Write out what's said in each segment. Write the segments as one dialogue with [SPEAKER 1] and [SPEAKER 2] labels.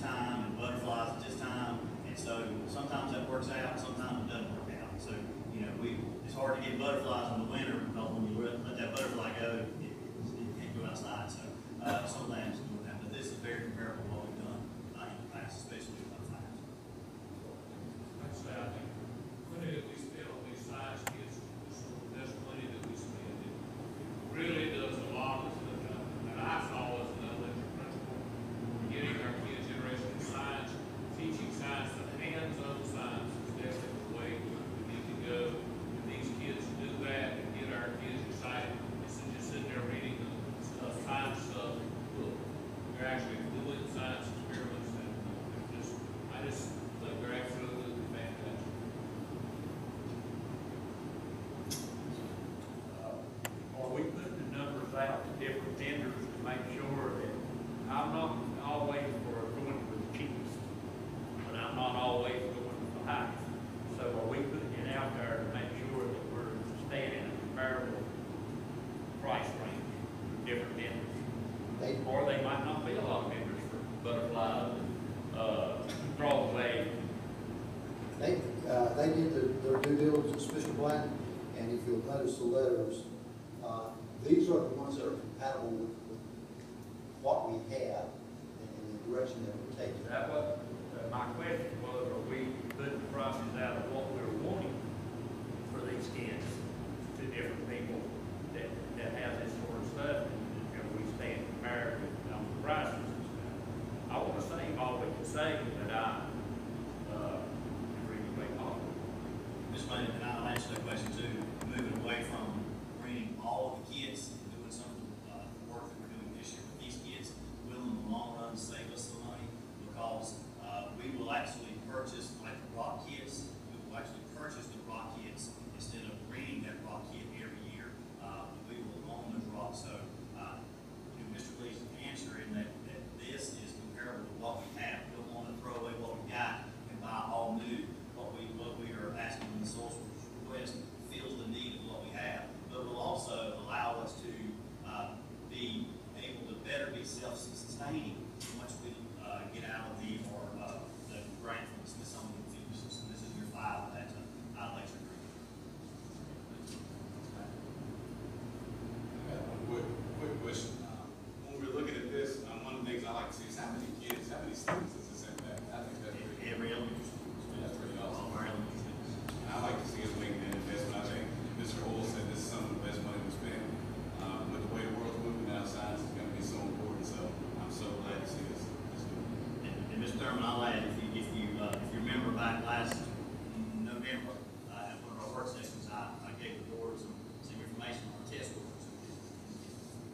[SPEAKER 1] time and butterflies at this time. And so sometimes that works out, sometimes it doesn't work out. So, you know, we it's hard to get butterflies in the winter because when you let, that butterfly go, it, it, it can't go outside. So uh, some lambs doing that, but this is very comparable.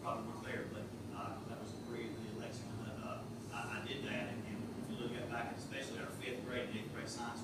[SPEAKER 2] probably were there,
[SPEAKER 3] but uh,
[SPEAKER 4] that
[SPEAKER 3] was
[SPEAKER 1] agreed in the election. Uh, I, I did that, and, and if you look at back, especially our fifth grade and eighth grade science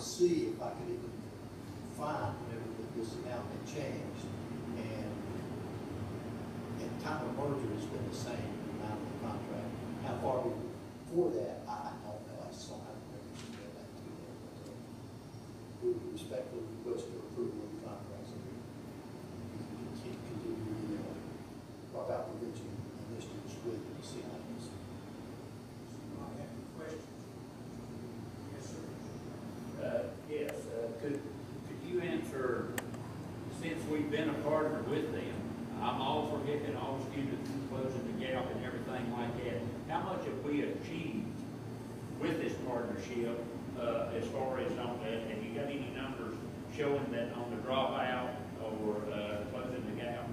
[SPEAKER 4] see if I could even find whenever this amount had changed. And at time of merger, it's been the same amount of the contract. How far we before that, I, I don't know. I
[SPEAKER 1] just
[SPEAKER 5] don't have records to
[SPEAKER 3] go back to that. But, uh, we would respectfully been a partner with them. I'm all for getting all students closing the gap and everything like that. How much have we achieved with this partnership uh, as far as on that? Have you got any numbers showing that on the dropout or uh, closing the gap?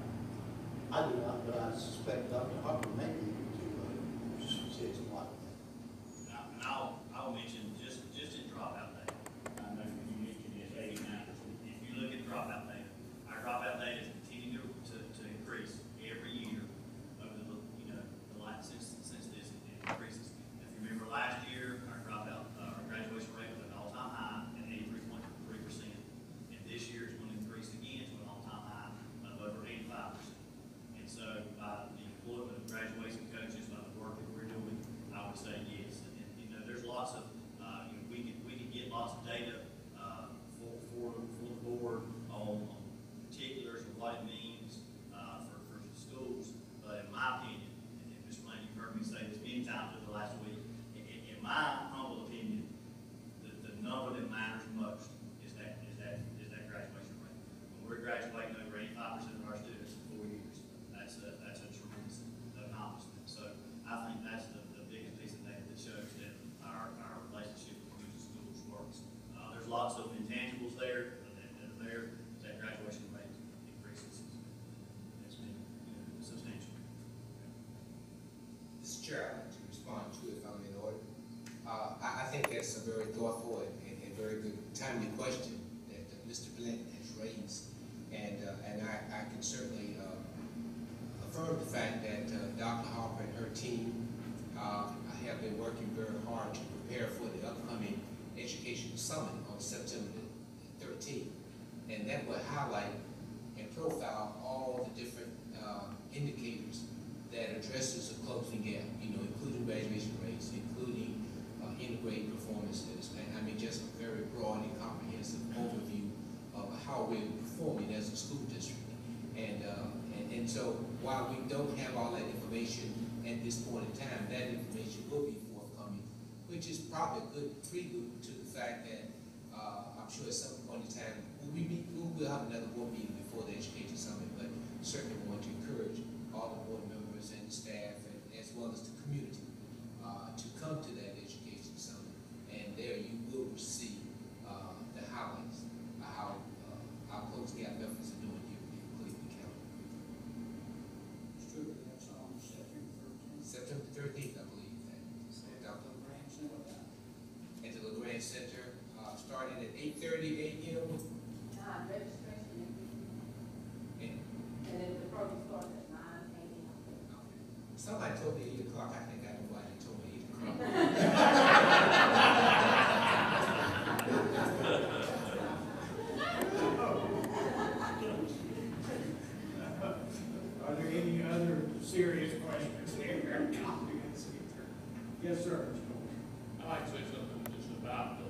[SPEAKER 1] I do not, but I suspect Dr. Harper may be
[SPEAKER 6] summit on September 13th. And that will highlight and profile all the different uh, indicators that addresses the closing gap, you know, including graduation rates, including uh, integrated performances. and I mean, just a very broad and comprehensive overview of how we're performing as a school district. And, uh, and, and so while we don't have all that information at this point in time, that information will be which is probably a good prelude to the fact that uh, I'm sure at some point in time we'll, be, we'll have another board meeting before the Education Summit, but certainly want to encourage all the board members and staff, and, as well as the community, uh, to come to that Education Summit. And there you will receive uh, the highlight Are
[SPEAKER 5] there any other serious questions? Yes, sir.
[SPEAKER 2] I'd like to say something just about the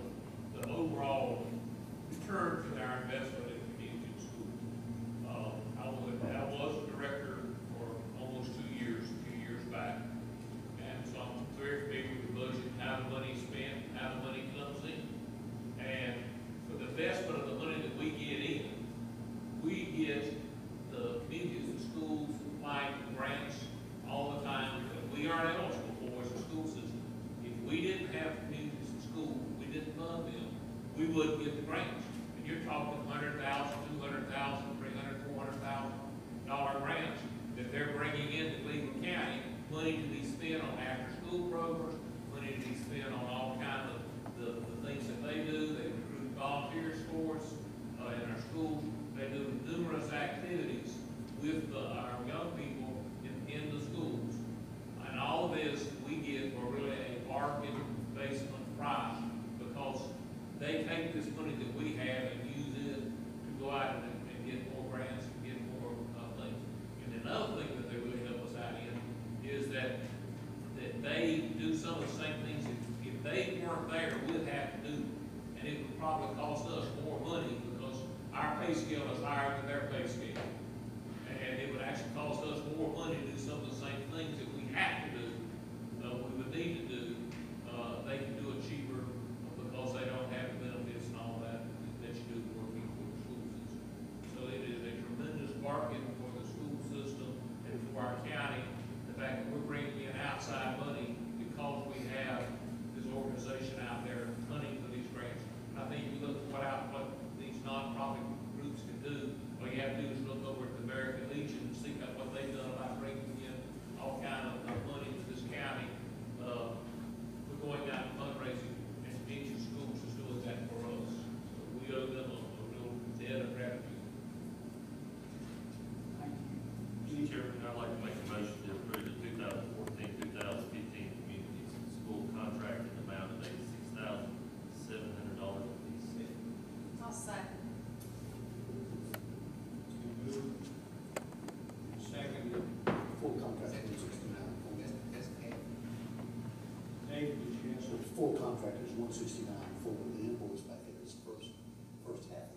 [SPEAKER 4] one sixty-nine for the invoice back in this first, first half.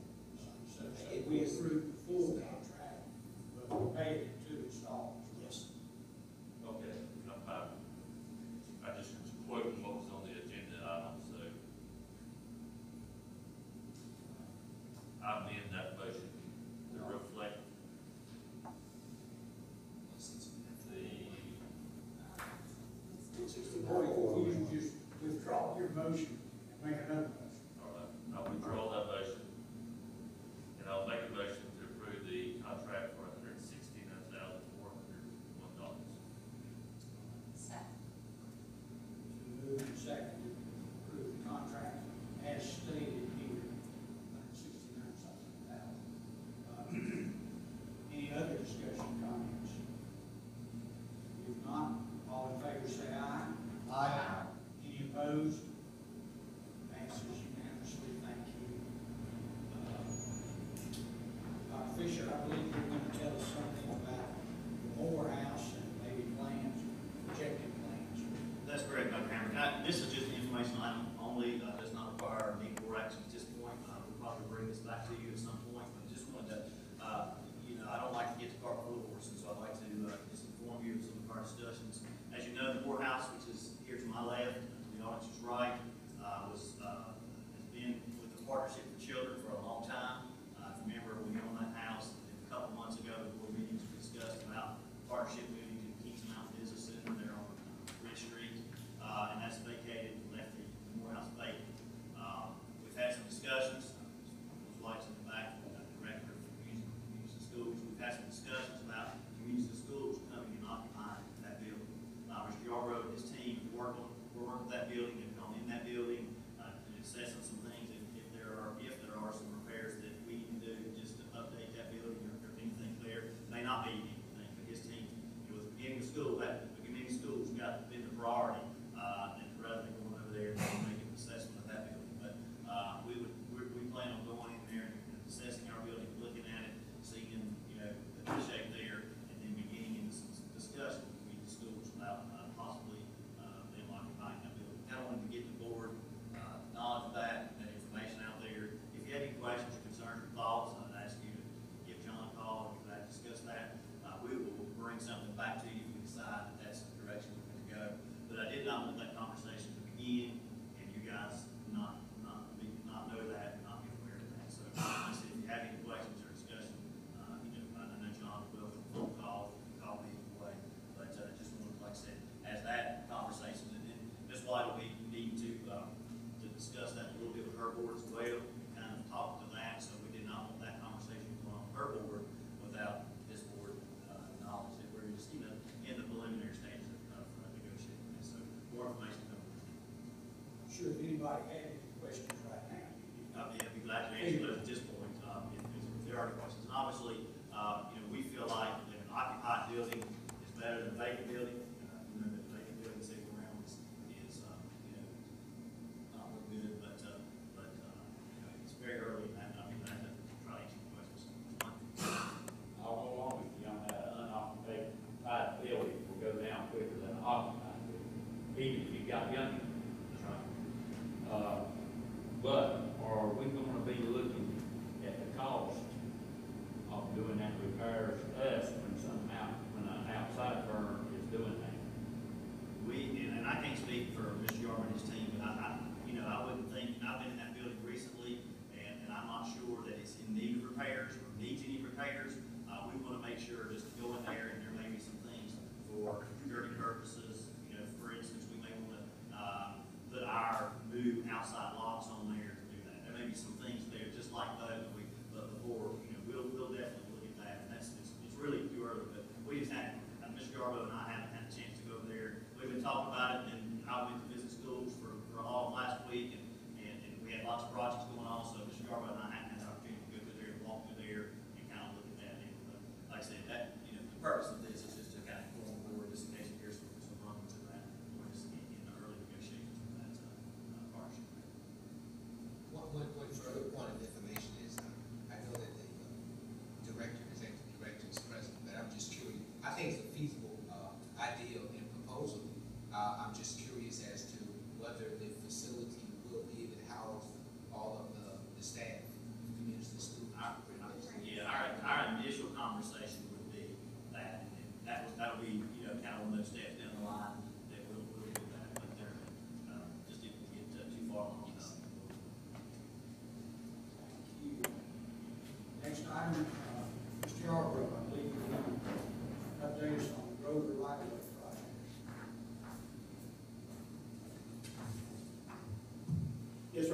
[SPEAKER 5] So if we approve the full contract, but we paid it to install.
[SPEAKER 4] Yes.
[SPEAKER 1] Okay, I. I just quote what was on the agenda item, so. I amend that motion to reflect the
[SPEAKER 4] One sixty-nine
[SPEAKER 7] your motion, make another motion.
[SPEAKER 1] All right, I'll withdraw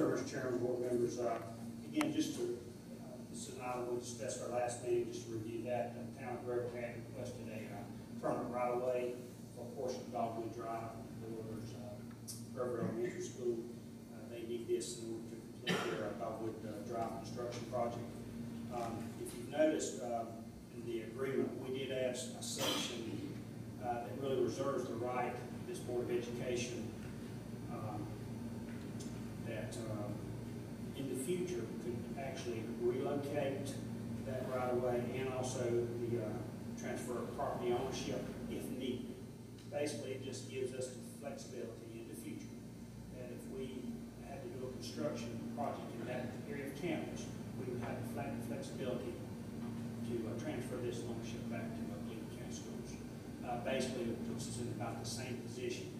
[SPEAKER 8] Service, Chairman, Board members. Uh, again, just to, uh, this is an item we our last meeting, just to review that. The town of Grover had requested a uh, permanent right of way for a portion of Dogwood Drive, Brewers, uh, Grover Elementary School. Uh, they need this in order to complete their Dogwood Drive construction project. Um, if you've noticed, in the agreement, we did add a section that really reserves the right this Board of Education um, that um, in the future could actually relocate that right away, and also the uh, transfer of property ownership if needed. Basically, it just gives us the flexibility in the future that if we had to do a construction project in that area of campus, we would have the flexibility to uh, transfer this ownership back to Oklahoma County Schools. Uh, basically, it puts us in about the same position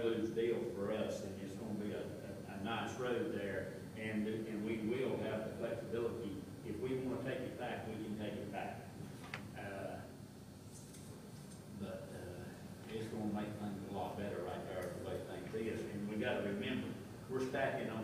[SPEAKER 3] Lose deal for us, and it's going to be a, a, a nice road there, and, and we will have the flexibility. If we want to take it back, we can take it back. Uh, but uh, it's going to make things a lot better right there, the way things is. And we got to remember, we're stacking on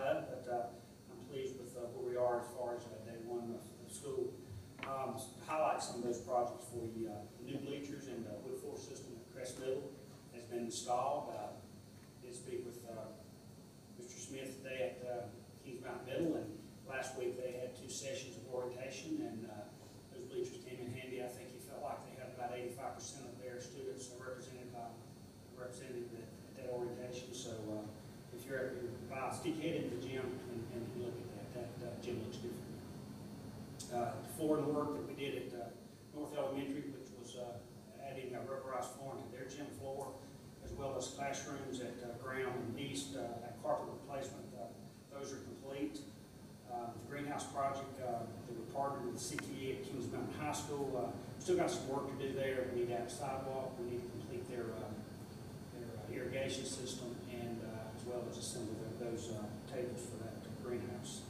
[SPEAKER 3] that,
[SPEAKER 8] but uh, I'm pleased with uh, where we are as far as uh, day one of, of school. Um, highlight some of those projects for you. Uh, the new bleachers and the wood floor system at Crest Middle has been installed. Uh, did speak with uh, Mr. Smith today at uh, Kings Mountain Middle, and last week they had two sessions of orientation and uh, if you're, if you're by, stick head in the gym and, and look at that, that, uh, gym looks different. Uh, flooring work that we did at, uh, North Elementary, which was, uh, adding a rubberized flooring to their gym floor, as well as classrooms at, uh, Graham and East, uh, that carpet replacement, uh, those are complete. Uh, the greenhouse project, uh, that we partnered with CTE at Kings Mountain High School, uh, still got some work to do there. We need to have a sidewalk, we need to complete their, uh, their uh, irrigation system, and, uh, as well as assemble tho- those, uh, tables for that greenhouse.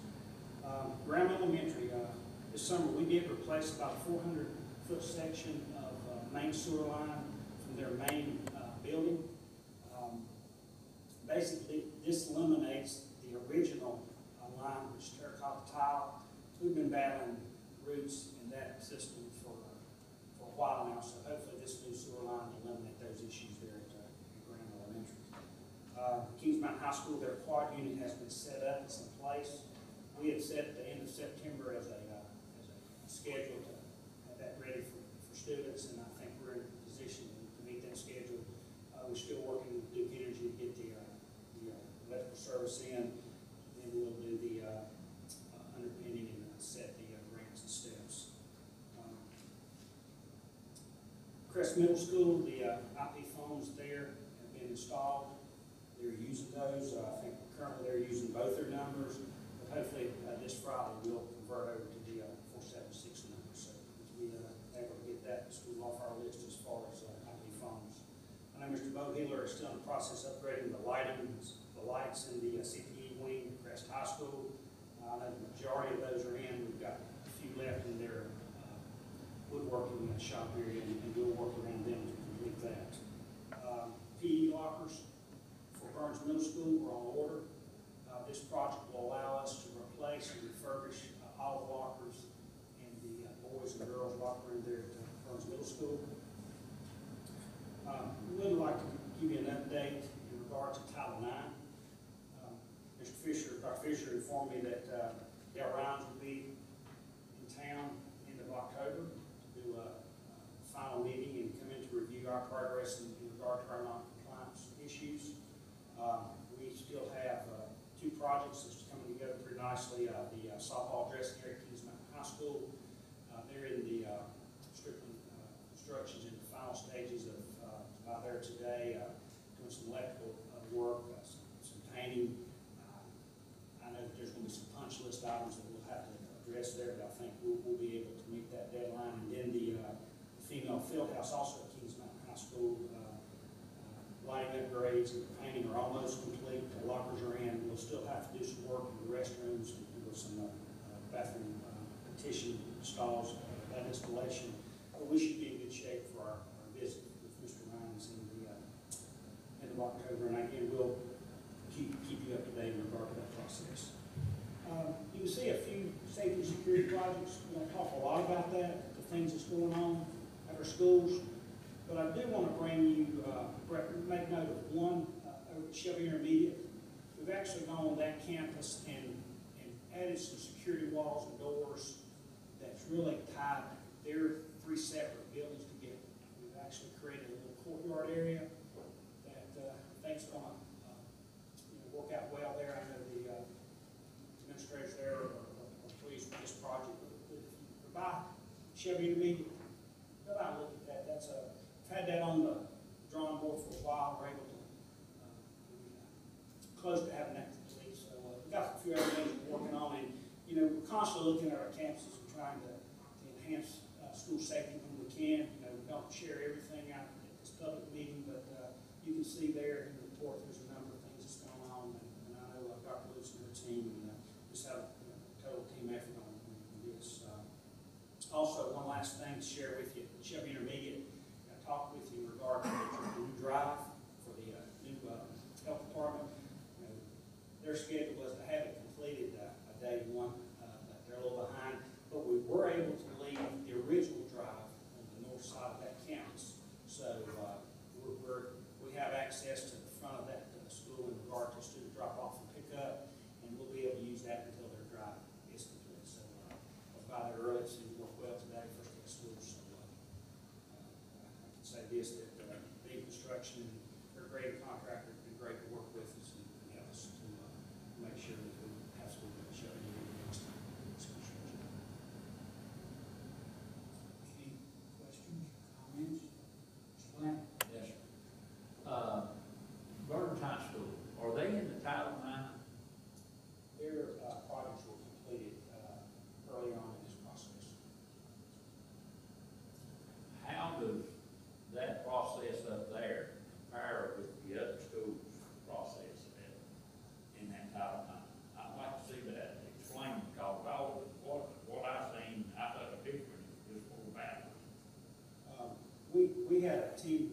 [SPEAKER 8] Um, Graham Elementary, uh, this summer, we did replace about a four hundred foot section of, uh, main sewer line from their main, uh, building. Um, Basically, this eliminates the original uh, line, which is terracotta tile. We've been battling roots in that system for, uh, for a while now, so hopefully this new sewer line will eliminate those issues there at, uh, at Graham Elementary. Uh, Kings Mountain High School, their quad unit has been set up, it's in place. We had set the end of September as a, uh, as a schedule to have that ready for, for students, and I think we're in a position to meet that schedule. Uh, we're still working with Duke Energy to get the, uh, the uh, electrical service in, then we'll do the, uh, uh, underpinning and uh, set the uh, grants and steps. Um, Crest Middle School, the uh, IP phones there have been installed. Those. I think currently they're using both their numbers, but hopefully uh, this Friday we'll convert over to the uh, 476 number. So we uh, able to get that school off our list as far as uh, IP phones. I know Mr. Bo Healer is still in the process of upgrading the lighting, the lights in the CPE wing, at Crest High School. I know the majority of those are in. We've got a few left in their woodworking shop area, and we'll work around them to complete that. Um, PE lockers Burns Middle School are on order. Uh, This project will allow us to replace and refurbish uh, all the lockers in the uh, boys and girls locker room there at uh, Burns Middle School. Um, We would like to give you an update in regard to Title IX. Um, Mr. Fisher, Dr. Fisher informed me that uh, Dale Rhines will be in town end of October to do a a final meeting and come in to review our progress in in regard to our non-compliance issues. Um, We still have uh, two projects that's coming nicely. Uh, The uh, softball dressing area at Kings Mountain High School, uh, they're in the uh, Strickland uh, constructions in the final stages of, out there today, doing some electrical work, some some painting. I know that there's going to be some punch list items that we'll have to address there, but I think we'll, we'll be able to meet that deadline. And then the uh, female field house also at Kings Mountain High School, lighting upgrades and painting are almost complete, the lockers are in. We'll still have to do some work in the restrooms and some uh, bathroom uh, petition stalls, uh, that installation. But we should be in good shape for our, our visit with Mr. Rhines in the, uh, end of October. And again, we'll keep, keep you up to date in regard to that process. Um, You can see a few safety and security projects, we don't talk a lot about that, the things that's going on at our schools. But I do want to bring you, uh, make note of one, uh, at Shelby Intermediate. We've actually gone on that campus and, added some security walls and doors that's really tied their three separate buildings together. We've actually created a little courtyard area that, uh, I think's gonna, uh, you know, work out well there. I know the, uh, administrators there are, are are pleased with this project. But if you buy Shelby Intermediate, go out and look at that. That's a, I've had that on the drawing board for a while. We're able to, uh, close to having that complete. So, uh, we've got a few other things we're working on and, you know, we're constantly looking at our campuses and trying to, to enhance, uh, school safety when we can. You know, we don't share everything out at this public meeting, to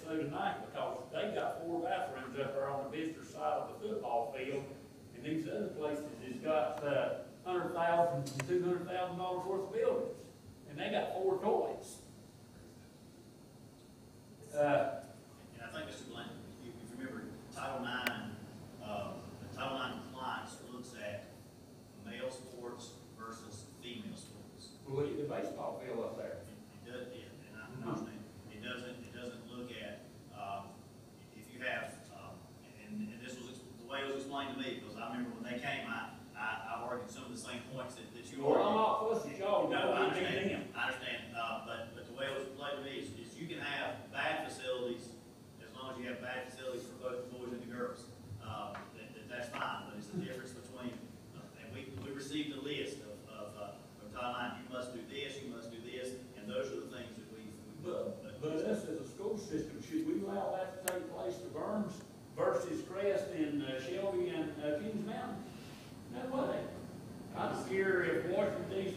[SPEAKER 3] through tonight because they got four bathrooms up there on the visitor side of the football field, and these other places has got uh, hundred thousand, two hundred thousand dollars worth of buildings, and they got four toilets. Uh,
[SPEAKER 1] and I think Mr. Glenn, if you remember Title IX, uh, um, Title IX compliance looks at male sports versus female sports.
[SPEAKER 3] Well, look at the baseball field up there.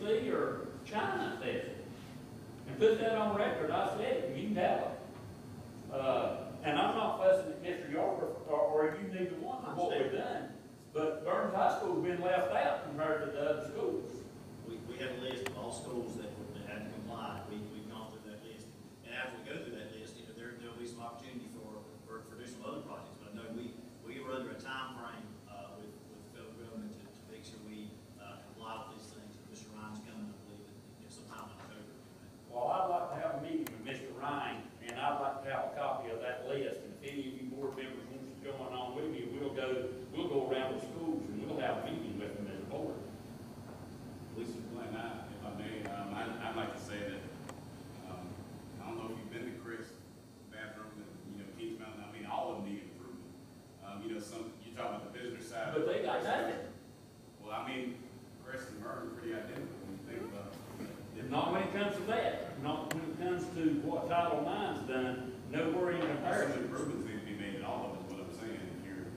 [SPEAKER 3] USC or China says it. And put that on record. I said it. You can tell it. Uh, and I'm not fussing at Mr. Yarber or, or you neither one for what we've done. But Burns High School's been left out compared to the other schools.
[SPEAKER 1] We, we have a list of all schools that would have to comply. We, we've gone through that list. And after we go through that list, you know, there, there'll be some opportunity for, for, for additional other projects. But I know we, we were under a
[SPEAKER 3] time frame comes to that, not when it comes to what Title IX's done, nowhere in comparison.
[SPEAKER 9] Some improvements need to be made in all of us, what I'm saying here.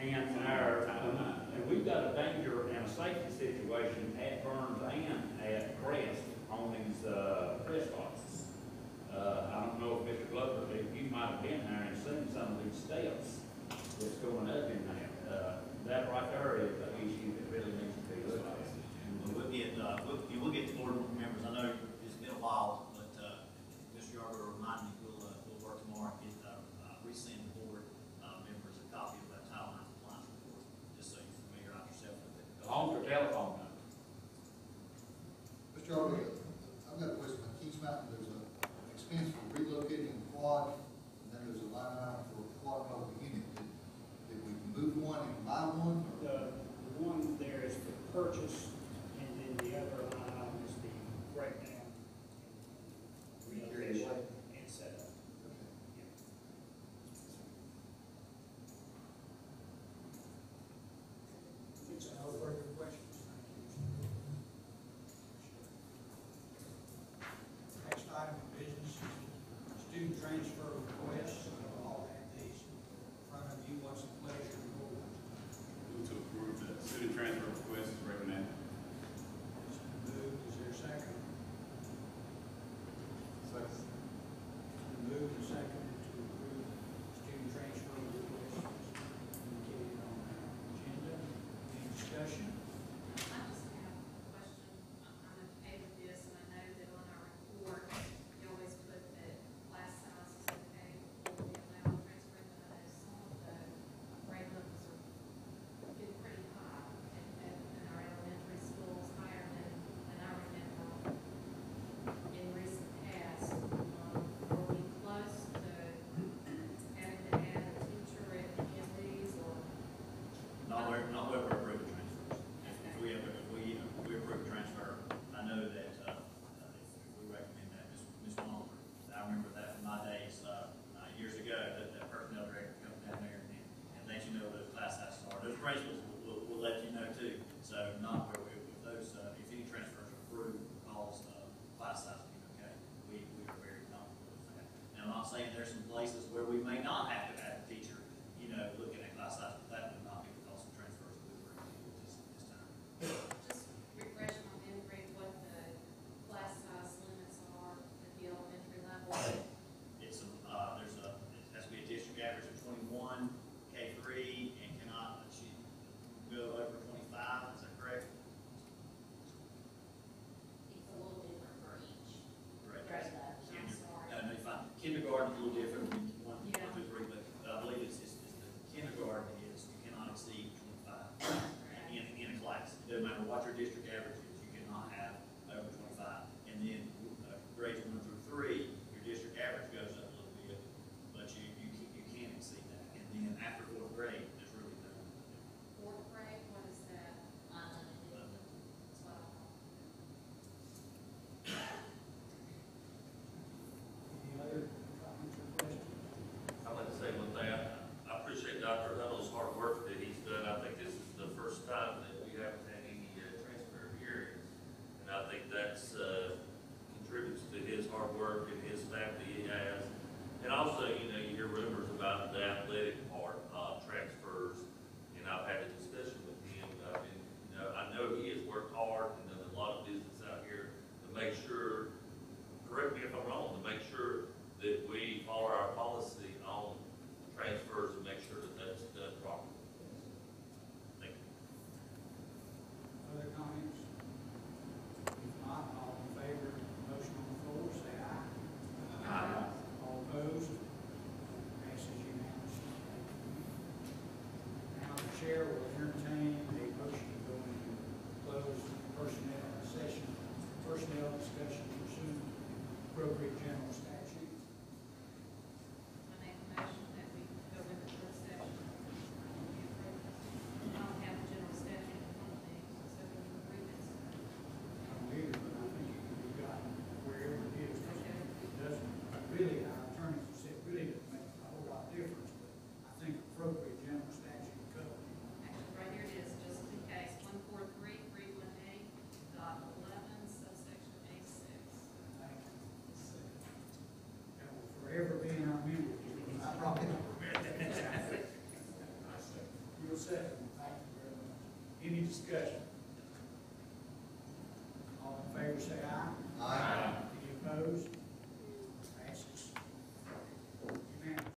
[SPEAKER 3] And our, and we've got a danger and a safety situation at Burns and at Crest on these, uh, press boxes. Uh, I don't know if Mr. Glover, if you might have been there and seen some of these steps that's going up in there. Uh, that right there is an issue that really needs to be looked at.
[SPEAKER 1] Look at, uh, look, you
[SPEAKER 8] look at
[SPEAKER 1] Fort saying there's some places where we may not have to have a teacher, you know, looking at class size, but that would not be the cost of transfers we were at this, this time.
[SPEAKER 10] Just refresh my memory what the class size limits are at the elementary level.
[SPEAKER 1] It's, uh, there's a, it has to be a district average of twenty-one, K three, and cannot achieve, go over twenty-five, is that correct?
[SPEAKER 11] It's a little different for each
[SPEAKER 1] Correct.
[SPEAKER 11] grade level, I'm
[SPEAKER 1] Kinder-
[SPEAKER 11] sorry.
[SPEAKER 1] No, no, you're fine. Kindergarten's a little different than one,
[SPEAKER 10] Yeah.
[SPEAKER 1] one, two, three, but I believe it's, it's, it's the kindergarten is, you cannot exceed twenty-five in, in a class. Your district average is, you cannot have over twenty-five. And then, uh, grades one through three, your district average goes up a little bit, but you, you can, you can exceed that. And then after fourth grade, there's really no,
[SPEAKER 10] Fourth grade, what is that?
[SPEAKER 11] Unlimited.
[SPEAKER 10] That's what I thought.
[SPEAKER 5] Any other comments or questions?
[SPEAKER 7] I'd like to say one thing, I, I appreciate Dr. Huddle's hard work that he's done, I think this is the first time that we haven't had any, uh, transfer hearings. And I think that's, uh, contributes to his hard work and his family he has. And also, you know, you hear rumors about the athletic part, uh, transfers, and I've had a discussion with him, I've been, you know, I know he has worked hard and done a lot of business out here to make sure, correct me if I'm wrong, to make sure that we follow our policy on transfers and make sure that that's done properly. Thank you.
[SPEAKER 5] Other comments? If not, all in favor of the motion on the floor, say aye.
[SPEAKER 7] Aye.
[SPEAKER 5] All opposed? Passes unanimously. Now the chair will entertain a motion to go into closed personnel session, personnel discussion pursuant to appropriate general statute.
[SPEAKER 10] I make a motion that we go into closed session. I don't have the general statute in front of me, so we can read it.
[SPEAKER 5] I don't either, but I think it can be gotten wherever it is.
[SPEAKER 10] Okay.
[SPEAKER 5] It doesn't, really, our attorneys have said, really doesn't make a whole lot of difference, but I think appropriate general statute covers it.
[SPEAKER 10] Actually, right here it is, just in case, one four three, three one eight, dot eleven, subsection A six.
[SPEAKER 5] Thank you. That will forever be in our memory. I probably don't regret that. You'll second, thank you very much. Any discussion?